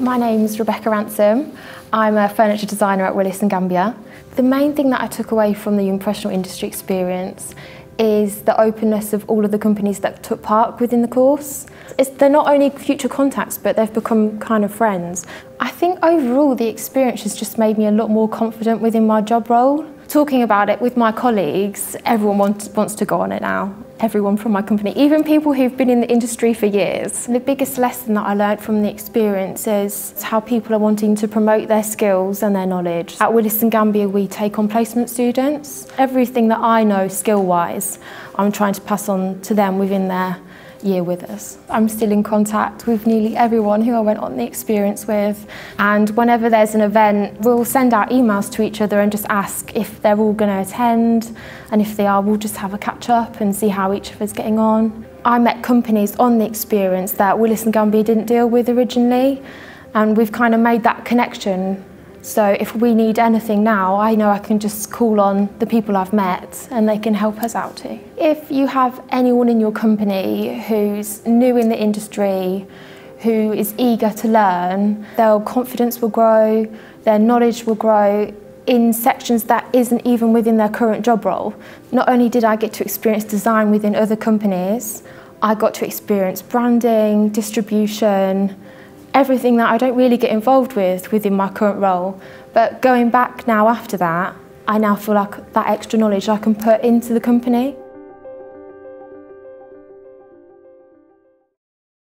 My name's Rebecca Ransom. I'm a furniture designer at Willis & Gambier. The main thing that I took away from the impressional industry experience is the openness of all of the companies that took part within the course. It's, they're not only future contacts, but they've become kind of friends. I think overall the experience has just made me a lot more confident within my job role. Talking about it with my colleagues, everyone wants, wants to go on it now. Everyone from my company, even people who've been in the industry for years. The biggest lesson that I learned from the experience is how people are wanting to promote their skills and their knowledge. At Willis & Gambier we take on placement students. Everything that I know skill-wise, I'm trying to pass on to them within their year with us. I'm still in contact with nearly everyone who I went on the experience with and whenever there's an event we'll send out emails to each other and just ask if they're all going to attend and if they are we'll just have a catch up and see how each of us getting on. I met companies on the experience that Willis & Gambier didn't deal with originally and we've kind of made that connection so if we need anything now, I know I can just call on the people I've met and they can help us out too. If you have anyone in your company who's new in the industry, who is eager to learn, their confidence will grow, their knowledge will grow in sections that isn't even within their current job role. Not only did I get to experience design within other companies, I got to experience branding, distribution, everything that I don't really get involved with within my current role. But going back now after that, I now feel like that extra knowledge I can put into the company.